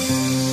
Música